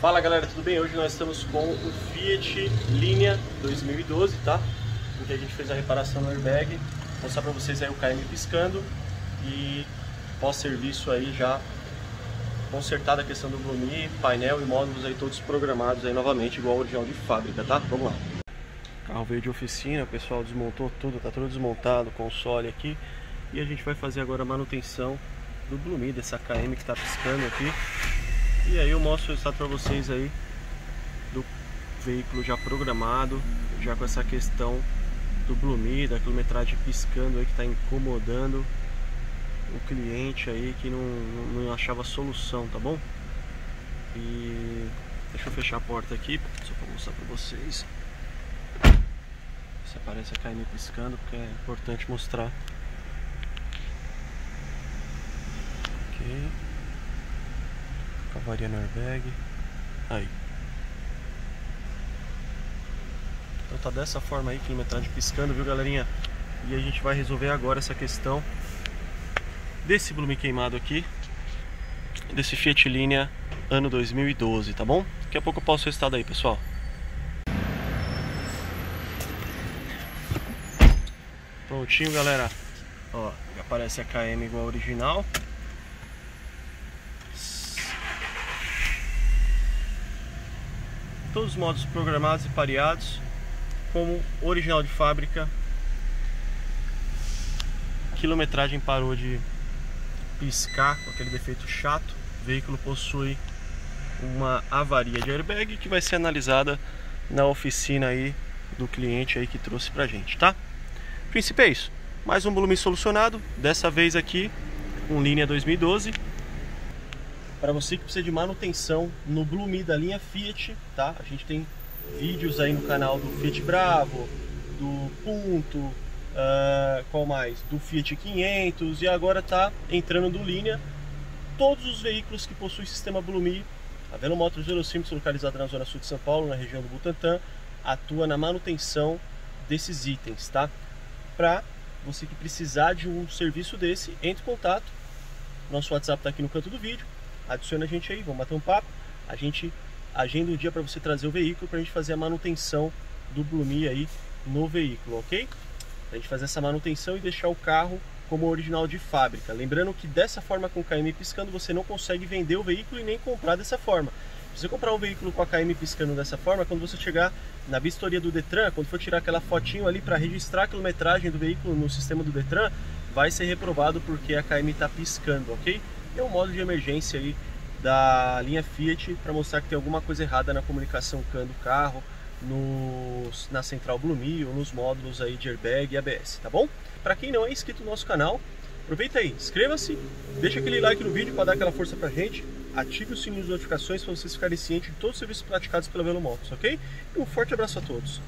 Fala galera, tudo bem? Hoje nós estamos com o Fiat Linea 2012, tá? Em que a gente fez a reparação no airbag. Vou mostrar pra vocês aí o KM piscando e pós-serviço aí já consertada a questão do Blumi, painel e módulos aí todos programados aí novamente, igual ao original de fábrica, tá? Vamos lá. O carro veio de oficina, o pessoal desmontou tudo, tá tudo desmontado, console aqui. E a gente vai fazer agora a manutenção do Blumi, dessa KM que tá piscando aqui. E aí eu mostro o resultado para vocês aí do veículo já programado, já com essa questão do Blumi, da quilometragem piscando aí que está incomodando o cliente aí que não, não achava solução, tá bom? E deixa eu fechar a porta aqui, só para mostrar para vocês. Se aparece a KM piscando, porque é importante mostrar. Ok. Avaria no airbag. Aí. Então tá dessa forma aí, quilometragem piscando, viu galerinha? E a gente vai resolver agora essa questão desse blume queimado aqui, desse Fiat Linea ano 2012, tá bom? Daqui a pouco eu posso o resultado aí, pessoal. Prontinho, galera. Ó, aparece a KM igual a original. Todos os modos programados e pareados como original de fábrica. Quilometragem parou de piscar com aquele defeito chato. O veículo possui uma avaria de airbag que vai ser analisada na oficina aí do cliente aí que trouxe pra gente, tá? O princípio é isso. Mais um volume solucionado, dessa vez aqui um linha 2012. Para você que precisa de manutenção no Blue da linha Fiat, tá? A gente tem vídeos aí no canal do Fiat Bravo, do Punto, uh, qual mais? Do Fiat 500 e agora tá entrando do linha todos os veículos que possuem sistema Blumi. A Velo Motors Velocímetros, localizada na zona sul de São Paulo, na região do Butantã, atua na manutenção desses itens, tá? Para você que precisar de um serviço desse, entre em contato. Nosso WhatsApp está aqui no canto do vídeo. Adiciona a gente aí, vamos bater um papo. A gente agenda um dia para você trazer o veículo para a gente fazer a manutenção do Blumi aí no veículo, ok? a gente fazer essa manutenção e deixar o carro como original de fábrica. Lembrando que dessa forma com o KM piscando você não consegue vender o veículo e nem comprar dessa forma. Se você comprar um veículo com a KM piscando dessa forma, quando você chegar na vistoria do Detran, quando for tirar aquela fotinho ali para registrar a quilometragem do veículo no sistema do Detran, vai ser reprovado porque a KM está piscando, ok? É um modo de emergência aí da linha Fiat para mostrar que tem alguma coisa errada na comunicação CAN do carro, nos, na central Blumi ou nos módulos aí de airbag e ABS, tá bom? Para quem não é inscrito no nosso canal, aproveita aí, inscreva-se, deixa aquele like no vídeo para dar aquela força pra gente, ative o sininho de notificações para vocês ficarem cientes de todos os serviços praticados pela Velomotos, ok? E um forte abraço a todos!